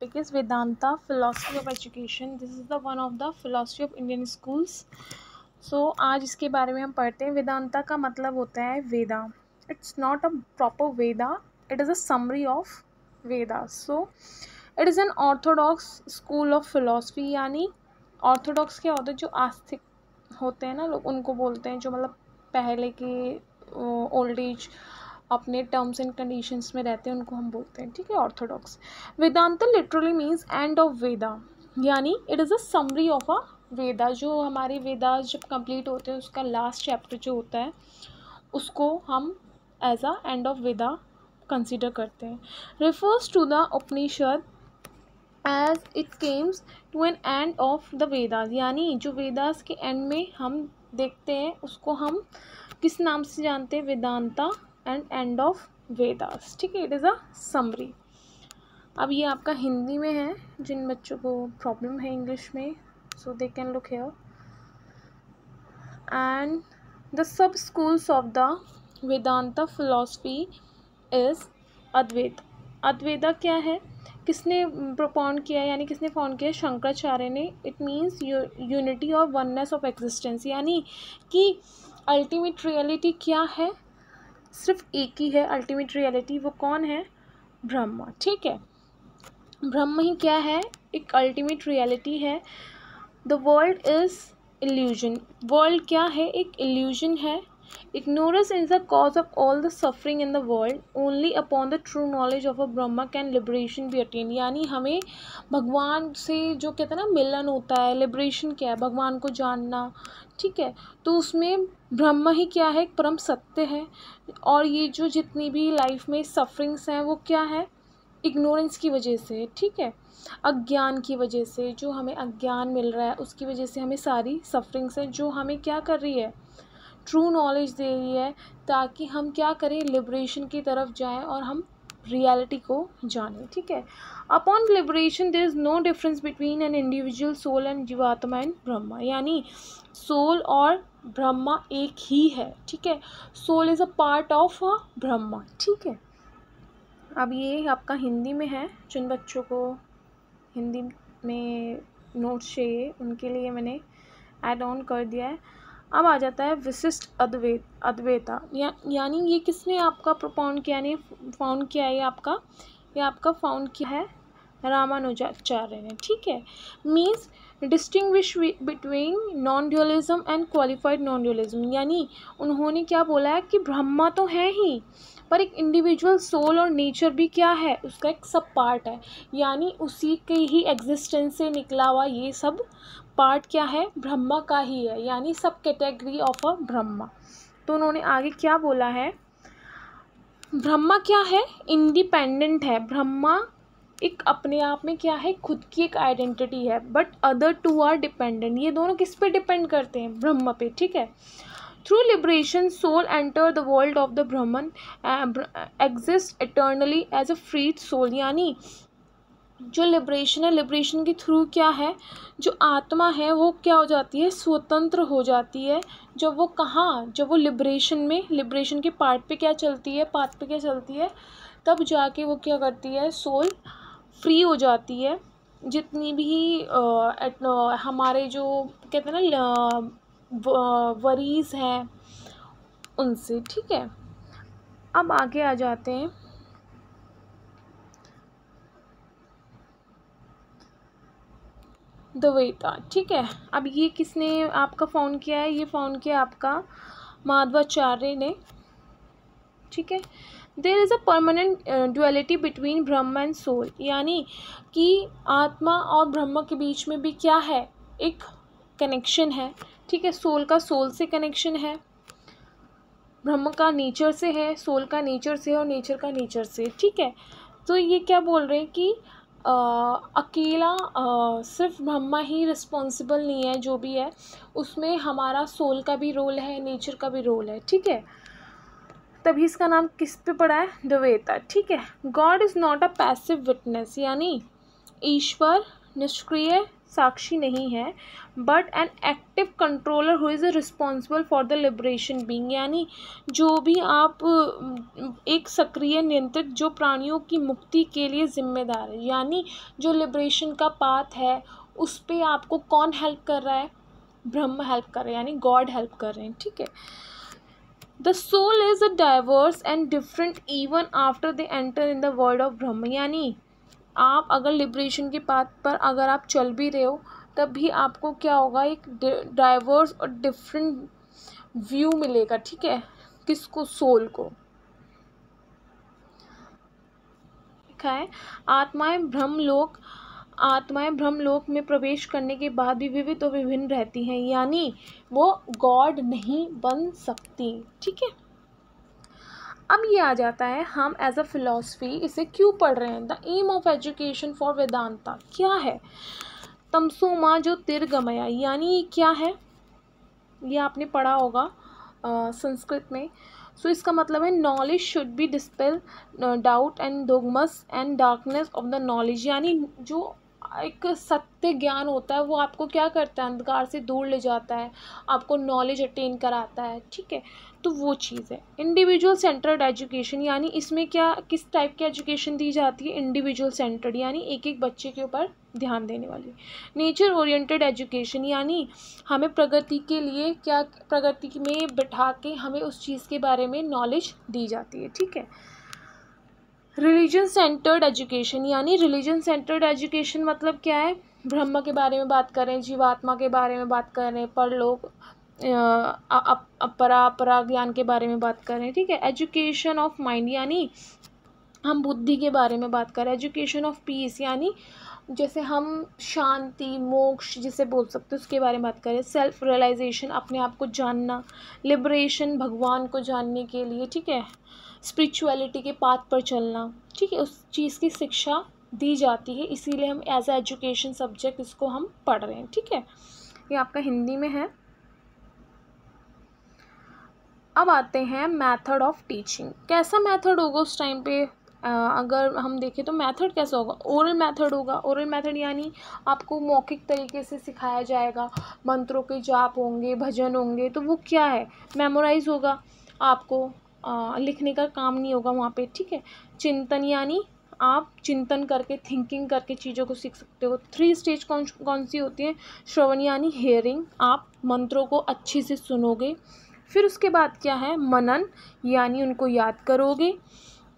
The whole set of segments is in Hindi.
is Vedanta philosophy of education. This is the one of the philosophy of Indian schools. So, आज इसके बारे में हम पढ़ते हैं। वेदांता का मतलब होता है Veda. It's not a proper Veda it is a summary of Veda so it is an orthodox school of philosophy यानी ऑर्थोडॉक्स क्या होता है जो आस्थिक होते हैं ना, लोग उनको बोलते हैं, जो मतलब पहले के ओल्ड एज अपने टर्म्स एंड कंडीशंस में रहते हैं, उनको हम बोलते हैं, ठीक है orthodox Vedanta literally means end of Veda यानी it is a summary of a Veda जो हमारे वेदा जब कंप्लीट होते हैं, उसका लास्ट चैप्टर जो होता है, उसको हम as a end of Veda consider करते हैं. Refers to the Upanishad as it comes to an end of the Vedas यानी जो वेदास के एंड में हम देखते हैं, उसको हम किस नाम से जानते हैं? Vedanta end end of Vedas ठीक है इट इज़ अ समरी अब ये आपका हिंदी में है, जिन बच्चों को प्रॉब्लम है इंग्लिश में so they can look here and the sub schools of the Vedanta philosophy is Advaita Advaita क्या है? किसने प्रोपाउंड किया, यानी किसने फाउंड किया? शंकराचार्य ने. इट मीन्स यूनिटी और वननेस ऑफ़ एग्जिस्टेंस यानी कि अल्टीमेट रियलिटी क्या है? सिर्फ़ एक ही है अल्टीमेट रियलिटी वो कौन है? ब्रह्मा, ठीक है? ब्रह्म ही क्या है? एक अल्टीमेट रियलिटी है। The world is illusion world क्या है? एक इल्यूजन है। Ignorance is the cause of all the suffering in the world only upon the true knowledge of a Brahma can liberation be attain यानी हमें भगवान से जो कहते हैं ना, मिलन होता है। लिब्रेशन क्या है? भगवान को जानना, ठीक है? तो उसमें ब्रह्म ही क्या है? परम सत्य है। और ये जो जितनी भी लाइफ में सफरिंग्स हैं, वो क्या है? इग्नोरेंस की वजह से, ठीक है? अज्ञान की वजह से जो हमें अज्ञान मिल रहा है, उसकी वजह से हमें सारी सफरिंग्स हैं, जो हमें क्या कर रही है? ट्रू नॉलेज दे रही है, ताकि हम क्या करें? लिब्रेशन की तरफ़ जाएँ और हम रियलिटी को जानें, ठीक है? Upon liberation there is no difference between an individual soul and jivatma and Brahma यानी सोल और ब्रह्मा एक ही है, ठीक है? Soul is a part of a Brahma ठीक है? अब ये आपका हिंदी में है, जिन बच्चों को हिंदी में नोट्स चाहिए, उनके लिए मैंने ऐड ऑन कर दिया है। अब आ जाता है विशिष्ट अद्वैत अद्वैता। या, यानी ये किसने आपका प्रोपाउंड किया? यानी फाउंड किया है आपका ये आपका फाउंड किया है रामानुजाचार्य ने ठीक है? Means distinguish between non dualism and qualified non dualism यानी उन्होंने क्या बोला है कि ब्रह्मा तो है ही पर एक इंडिविजुअल सोल और नेचर भी क्या है? उसका एक सब पार्ट है। यानी उसी के ही एग्जिस्टेंस से निकला हुआ ये सब पार्ट क्या है? ब्रह्मा का ही है, यानी सब कैटेगरी ऑफ़ अ ब्रह्मा। तो उन्होंने आगे क्या बोला है? ब्रह्मा क्या है? इंडिपेंडेंट है। ब्रह्मा एक अपने आप में क्या है? खुद की एक आइडेंटिटी है। But other two are dependent ये दोनों किस पे डिपेंड करते हैं? ब्रह्म पे, ठीक है? Through liberation soul enter the world of the Brahman exist eternally as a freed soul यानी जो लिब्रेशन है लिब्रेशन के थ्रू क्या है? जो आत्मा है वो क्या हो जाती है? स्वतंत्र हो जाती है। जब वो कहाँ? जब वो लिब्रेशन में लिब्रेशन के पार्ट पे क्या चलती है? पाथ पे क्या चलती है? तब जाके वो क्या करती है? सोल फ्री हो जाती है। जितनी भी आ, एट, आ, हमारे जो कहते हैं ना वरीज़ हैं उनसे ठीक है? अब आगे आ जाते हैं। द्वैता ठीक है, अब ये किसने आपका फ़ोन किया है? ये फ़ोन किया आपका माधवाचार्य ने। ठीक है there is a permanent duality between Brahman and soul यानी कि आत्मा और ब्रह्म के बीच में भी क्या है? एक कनेक्शन है। ठीक है सोल का सोल से कनेक्शन है, ब्रह्म का नेचर से है सोल का नेचर से है और नेचर का नेचर से ठीक है तो ये क्या बोल रहे हैं कि अकेला सिर्फ़ ब्रह्मा ही रिस्पॉन्सिबल नहीं है, जो भी है, उसमें हमारा सोल का भी रोल है नेचर का भी रोल है, ठीक है? तभी इसका नाम किस पे पड़ा है? द्वेता, ठीक है? God is not a passive witness यानी ईश्वर निष्क्रिय साक्षी नहीं है but an active controller who is responsible for the liberation being यानी जो भी आप एक सक्रिय नियंत्रित जो प्राणियों की मुक्ति के लिए जिम्मेदार है, यानी जो लिबरेशन का पाथ है, उस पर आपको कौन हेल्प कर रहा है? ब्रह्म हेल्प कर रहे हैं, यानी गॉड हेल्प कर रहे हैं, ठीक है? The soul is a diverse and different even after they enter in the world of Brahma, यानी आप अगर लिबरेशन के पाथ पर अगर आप चल भी रहे हो तब भी आपको क्या होगा, एक डाइवर्स और डिफरेंट व्यू मिलेगा, ठीक है? किसको? सोल को। लिखा है? आत्माएँ ब्रह्म लोक आत्माएँ भ्रम ब्रह्मलोक में प्रवेश करने के बाद भी विविध और विभिन्न रहती हैं, यानी वो गॉड नहीं बन सकती, ठीक है? अब ये आ जाता है हम एज अ फिलोसफी इसे क्यों पढ़ रहे हैं? The aim of education for Vedanta क्या है? तमसोमा जो तिरगमया यानी क्या है? ये आपने पढ़ा होगा संस्कृत में। सो so, इसका मतलब है knowledge should be dispel doubt and dogmas and darkness of the knowledge यानी जो एक सत्य ज्ञान होता है, वो आपको क्या करता है? अंधकार से दूर ले जाता है, आपको नॉलेज अटेन कराता है, ठीक है? तो वो चीज़ है। इंडिविजुअल सेंटर्ड एजुकेशन यानी इसमें क्या, किस टाइप की एजुकेशन दी जाती है? इंडिविजुअल सेंटर्ड यानी एक एक बच्चे के ऊपर ध्यान देने वाली। नेचर ओरिएंटेड एजुकेशन यानी हमें प्रगति के लिए क्या, प्रगति में बैठा के हमें उस चीज़ के बारे में नॉलेज दी जाती है, ठीक है? रिलीजन सेंटर्ड एजुकेशन यानी रिलीजन सेंटर्ड एजुकेशन मतलब क्या है? ब्रह्म के बारे में बात करें, जीवात्मा के बारे में बात करें, परलोक अपरा अपरा ज्ञान के बारे में बात करें, ठीक है? एजुकेशन ऑफ़ माइंड यानी हम बुद्धि के बारे में बात करें। एजुकेशन ऑफ़ पीस यानी जैसे हम शांति, मोक्ष जिसे बोल सकते हैं, उसके बारे में बात करें। सेल्फ रियलाइजेशन अपने आप को जानना। लिबरेशन भगवान को जानने के लिए, ठीक है? स्पिरिचुअलिटी के पाथ पर चलना। ठीक है, उस चीज़ की शिक्षा दी जाती है, इसीलिए हम एज ए एजुकेशन सब्जेक्ट इसको हम पढ़ रहे हैं। ठीक है, ये आपका हिंदी में है। अब आते हैं मेथड ऑफ़ टीचिंग कैसा मेथड होगा उस टाइम पे? अगर हम देखें तो मेथड कैसा होगा? ओरल मेथड होगा। ओरल मेथड यानी आपको मौखिक तरीके से सिखाया जाएगा। मंत्रों के जाप होंगे, भजन होंगे तो वो क्या है? मेमोराइज होगा आपको। आ, लिखने का काम नहीं होगा वहाँ पे ठीक है? चिंतन यानी आप चिंतन करके थिंकिंग करके चीज़ों को सीख सकते हो। थ्री स्टेज कौन कौन सी होती है? श्रवण यानी हेयरिंग आप मंत्रों को अच्छे से सुनोगे। फिर उसके बाद क्या है? मनन यानी उनको याद करोगे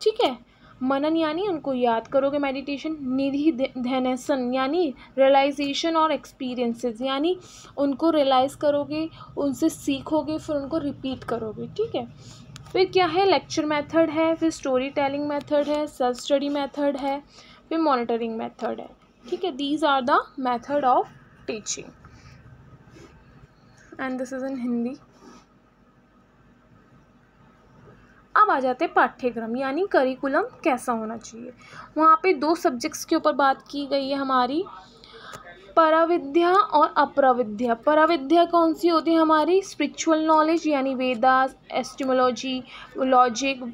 ठीक है? मनन यानी उनको याद करोगे मेडिटेशन निधि ध्यानसन यानी रियलाइजेशन और एक्सपीरियंसेस यानी उनको रियलाइज़ करोगे उनसे सीखोगे फिर उनको रिपीट करोगे ठीक है? फिर क्या है? लेक्चर मेथड है, फिर स्टोरी टेलिंग मेथड है सेल्फ स्टडी मेथड है, फिर मॉनिटरिंग मेथड है। ठीक है these are the method of teaching and this is in Hindi अब आ जाते हैं पाठ्यक्रम, यानी करिकुलम कैसा होना चाहिए? वहाँ पे दो सब्जेक्ट्स के ऊपर बात की गई है हमारी। पराविद्या और अपराविद्या। पराविद्या कौन सी होती है? हमारी स्पिरिचुअल नॉलेज यानी वेदास एस्टिमोलॉजी लॉजिक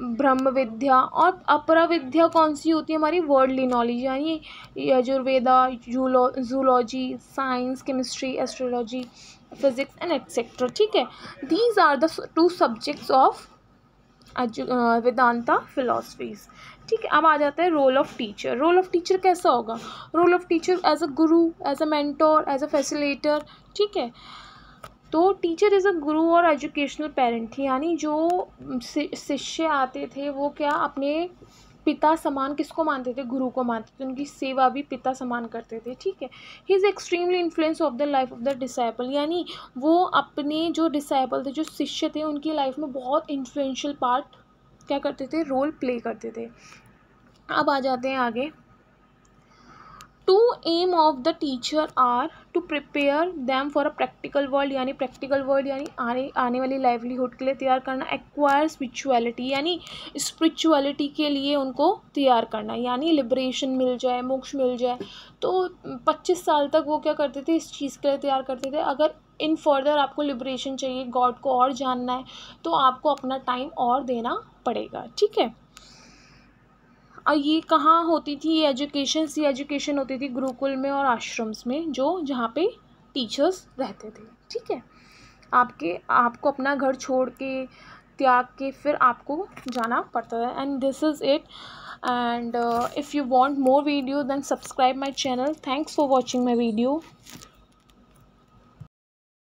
ब्रह्म विद्या और अपराविद्या कौन सी होती है? हमारी वर्ल्डली नॉलेज यानी Yajurveda zoology science chemistry astrology physics and etcetera ठीक है? These are the two subjects of Vedanta philosophies ठीक है, अब आ जाता है role of teacher role of teacher कैसा होगा? Role of teacher as a guru as a mentor as a facilitator ठीक है? तो टीचर इज़ अ गुरु और एजुकेशनल पेरेंट थी यानी जो शिष्य आते थे, वो क्या अपने पिता समान किसको मानते थे? गुरु को मानते थे। उनकी सेवा भी पिता समान करते थे। ठीक है? He is extremely influence of the life of the disciple यानी वो अपने जो डिसाइपल थे, जो शिष्य थे, उनकी लाइफ में बहुत इन्फ्लुएंशियल पार्ट क्या करते थे? रोल प्ले करते थे। अब आ जाते हैं आगे। To aim of the teacher are to prepare them for a practical world यानी प्रैक्टिकल वर्ल्ड यानी आने आने वाली लाइवलीहुड के लिए तैयार करना एक्वायर स्पिरिचुअलिटी यानी स्पिरिचुअलिटी के लिए उनको तैयार करना, यानी लिबरेशन मिल जाए, मोक्ष मिल जाए। तो पच्चीस साल तक वो क्या करते थे? इस चीज़ के लिए तैयार करते थे। अगर इन फर्दर आपको लिबरेशन चाहिए गॉड को और जानना है तो आपको अपना टाइम और देना पड़ेगा ठीक है? और ये कहाँ होती थी? ये एजुकेशन सी एजुकेशन होती थी गुरुकुल में और आश्रम्स में जो जहाँ पे टीचर्स रहते थे ठीक है? आपके आपको अपना घर छोड़ के त्याग के फिर आपको जाना पड़ता है and this is it uh, if you want more videos then subscribe my channel. Thanks for watching my video.